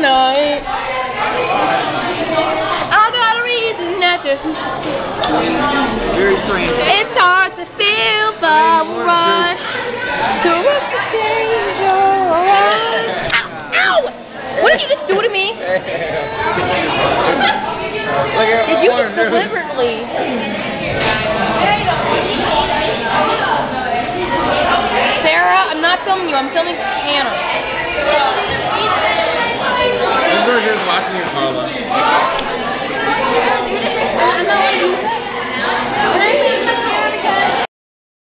night. I got a reason not to. Very strange. It's hard to feel the rush. To rush the danger. Ow! What did you just do to me? did you just deliberately? Sarah, I'm not filming you. I'm filming. Hannah.